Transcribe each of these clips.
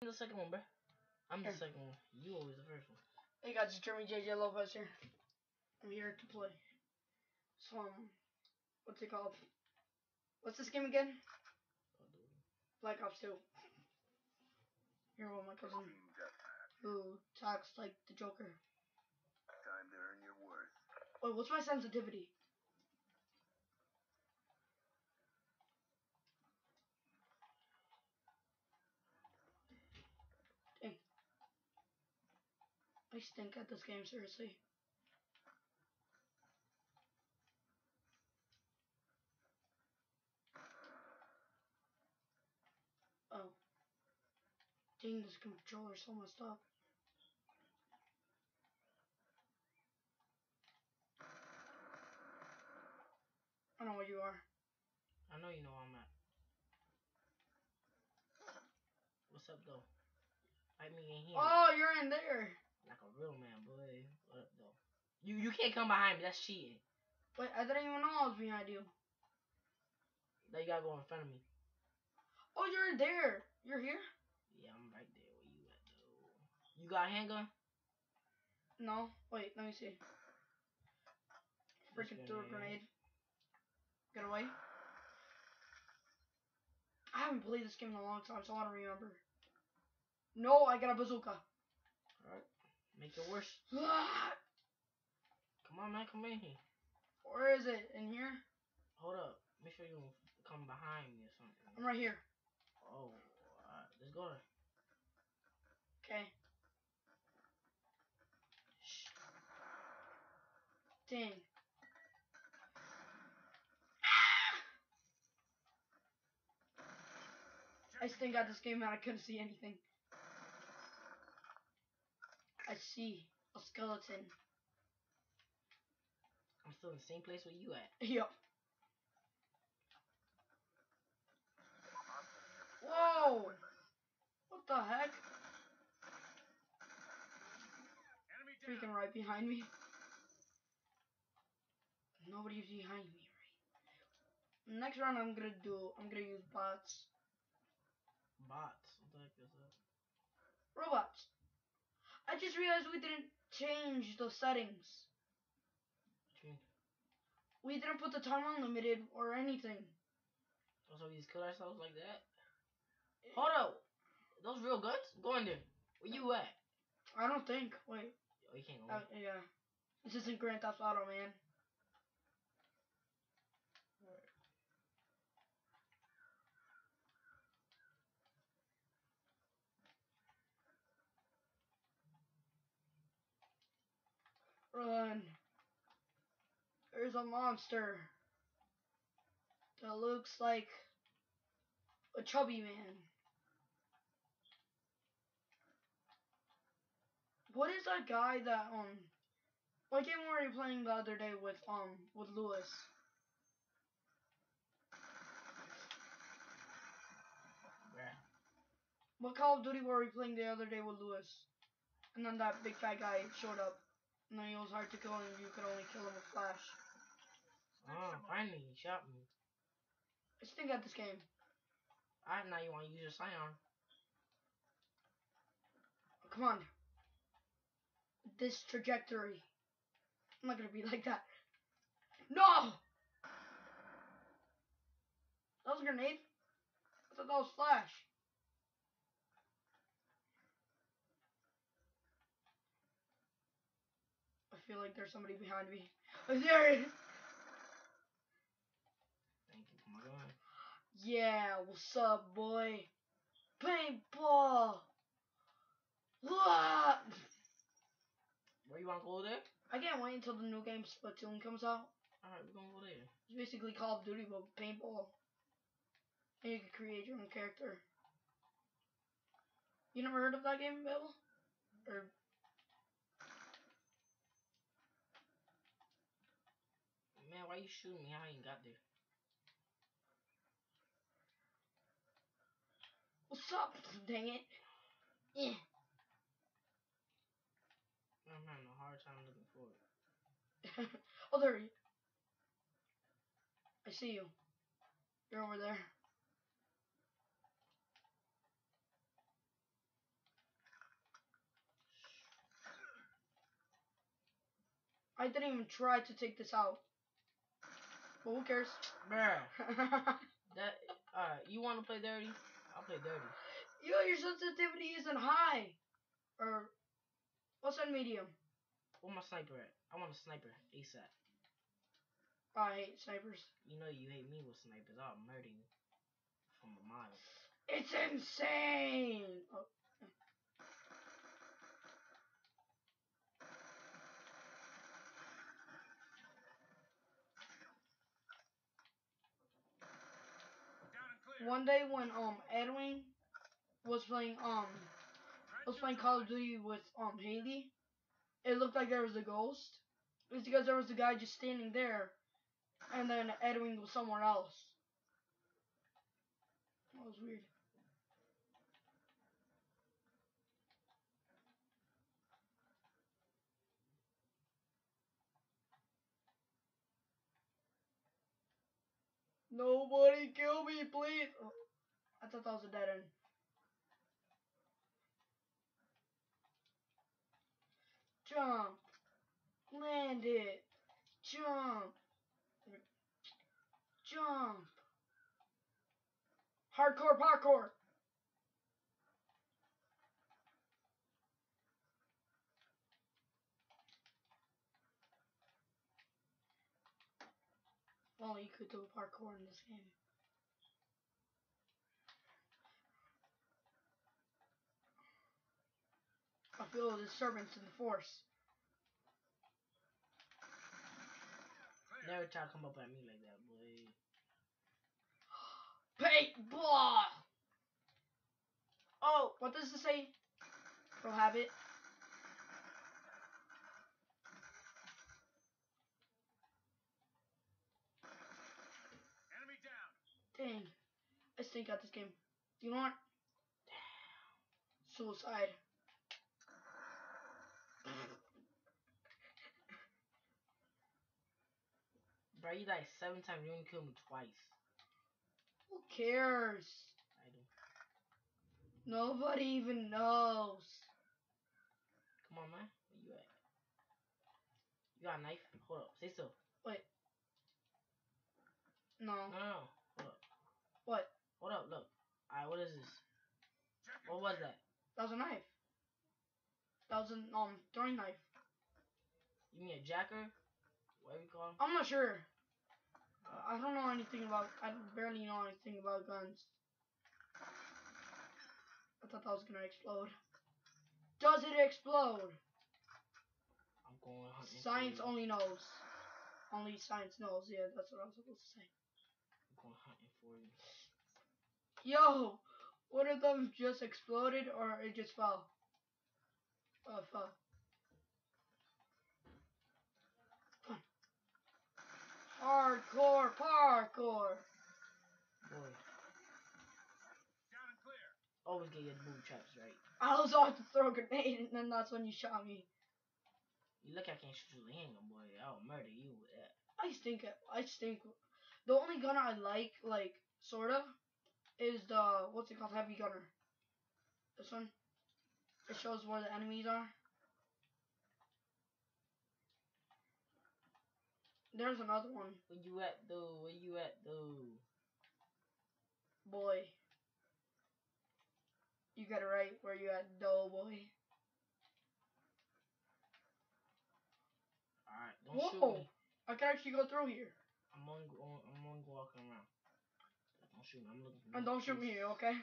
the second one, bro. I'm the second one. You always the first one. Hey guys, it's Jeremy JJ Lopez here. I'm here to play some. What's it called? What's this game again? Call of Duty. Black Ops 2. Here with my cousin Team Deathmatch. who talks like the Joker. Time to earn your worth. Wait, what's my sensitivity? Dang. I stink at this game, seriously. Oh. Dang, this controller's so messed up. I know where you are. I know you know where I'm at. What's up, though? Fight me in here. Oh, you're in there. Like a real man, boy. What up, though? You you can't come behind me. That's cheating. Wait, I didn't even know I was behind you. Now you gotta go in front of me. Oh, you're there. You're here? Yeah, I'm right there. Where you at, though? You got a handgun? No. Wait, let me see. Freaking threw a grenade. grenade. Get away. I haven't played this game in a long time, so I don't remember. No, I got a bazooka. Alright. Make it worse. Ah, Come on, man. Come in here. Where is it? In here? Hold up. Make sure you come behind me or something. I'm right here. Oh, alright. Let's go. there. Okay. Shh. Dang. I stink at this game and I couldn't see anything. I see a skeleton. I'm still in the same place where you at. Yep. Whoa! What the heck? Enemy Freaking right behind me. Nobody's behind me, right? Next round I'm gonna do, I'm gonna use bots. Bots. What the heck is that? Robots. I just realized we didn't change the settings. Mean? We didn't put the time unlimited or anything. So we just kill ourselves like that? Hold up. Those real guns? Go in there. Where you at? I don't think. Wait. Oh, you can't go. Uh, yeah. This isn't Grand Theft Auto, man. Run. There's a monster that looks like a chubby man. What is that guy that um what game were you playing the other day with um with Lewis? Bruh. What Call of Duty were we playing the other day with Lewis? And then that big fat guy showed up. Then he was hard to kill and you could only kill him with flash. Oh, finally, he shot me. I stink at this game. Alright, now you want to use your sidearm. Come on. This trajectory. I'm not gonna be like that. No! That was a grenade? I thought that was flash. Feel like there's somebody behind me. Oh, there! Thank you for my gun. Yeah, what's up, boy? Paintball! What? Where you want to go there? I can't wait until the new game Splatoon comes out. Alright, we're going to go there. It's basically Call of Duty but paintball. And you can create your own character. You never heard of that game, Bill? Or why you shooting me? I ain't got there. What's up? Dang it. Yeah. I'm having a hard time looking for it. oh, there you. I see you. You're over there. I didn't even try to take this out. But who cares? Bruh. That alright, you wanna play dirty? I'll play dirty. Yo, your sensitivity isn't high. Or what's on medium? Where my sniper at? I want a sniper ASAP. I hate snipers. You know you hate me with snipers. I'll murder you from a mile. It's insane. Oh, one day when um Edwin was playing um was playing Call of Duty with um Haley, it looked like there was a ghost. It's because there was a guy just standing there, and then Edwin was somewhere else. That was weird. Nobody kill me, please. Oh, I thought that was a dead end. Jump. Land it. Jump. Jump. Hardcore parkour. Well, you could do parkour in this game. I feel a disturbance in the force. Never try to come up at me like that, boy. Paintball! Oh, what does it say? Pro habit. Dang. I stink at this game. You know what? Suicide. Bro, you died seven times. You only killed me twice. Who cares? I do. Nobody even knows. Come on, man. Where you at? You got a knife? Hold up. Stay still. Wait. No, no, no. What? Hold up. Look. Alright, what is this? What was that? That was a knife. That was an um throwing knife. You mean a jacker? Whatever you call 'em? I'm not sure. Uh, I don't know anything about. I barely know anything about guns. I thought that was gonna explode. Does it explode? I'm going Science you. only knows. Only science knows. Yeah, that's what I was supposed to say. I'm going hunting for you. Yo, one of them just exploded or it just fell. Uh, fell. Fun. Hardcore parkour. Boy, Down and clear. always get your booby traps right. I was about to throw a grenade and then that's when you shot me. You look, I can't shoot you with handgun, boy. I'll murder you with that. I stink. at- I stink. The only gun I like, like sorta, is the what's it called, heavy gunner. This one. It shows where the enemies are. There's another one, Where you at, though? Where you at, though? boy. You got it right. Where you at, dough boy? Alright, don't Whoa! I can actually go through here. I'm on, on I'm on walking around. Don't shoot. I'm looking for And don't shoot me, okay?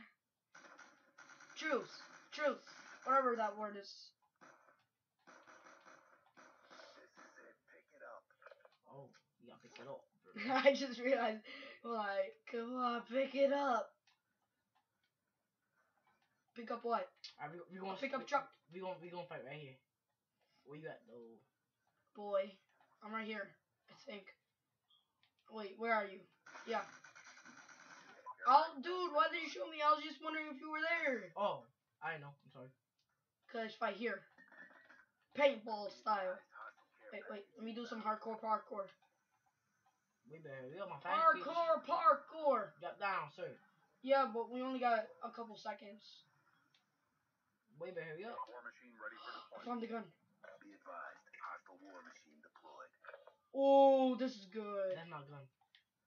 Truth. Truth. Whatever that word is. This is it. Pick it up. Oh, you gotta pick it up. I just realized, like, come on, pick it up. Pick up what? We, we gonna Pick up truck. We gonna we gonna fight right here. Where you at, though? Boy. I'm right here, I think. Wait, where are you? Yeah. Oh, dude, why did you shoot me? I was just wondering if you were there. Oh, I know. I'm sorry. Cause fight here. Paintball style. Hostile Wait, wait, let me do some hardcore parkour. We better we got my fast Hardcore parkour! Drop down, sir. Yeah, but we only got a couple seconds. Way better hurry up. War machine ready for deployment. found the gun. Be advised. Hostile war machine deployed. Oh, this is good. That's not gun.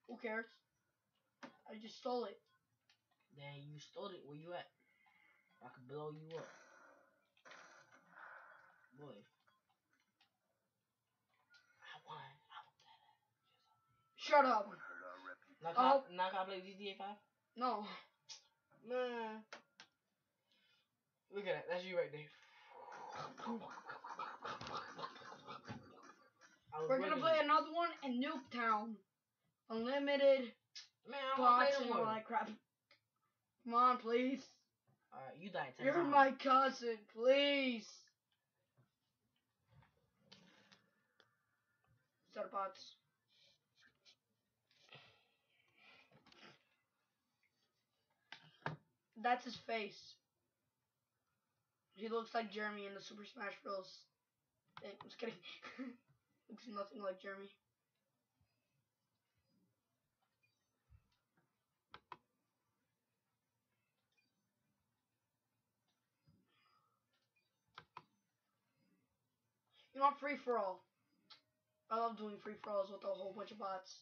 Who cares? I just stole it. Then you stole it. Where you at? I could blow you up. Boy. I won. I won that. Shut up. Would hurt our reputation. I, Oh. now can I play GTA 5? No. Man. Look at that. That's you right there. We're gonna working play another one in Nuketown. Unlimited Man, I play no more. that crap. Come on, please. Alright, you die 10 You're times. my cousin, please. That's his face. He looks like Jeremy in the Super Smash Bros. thing. I'm just kidding. looks nothing like Jeremy. You want free for all? I love doing free for alls with a whole bunch of bots.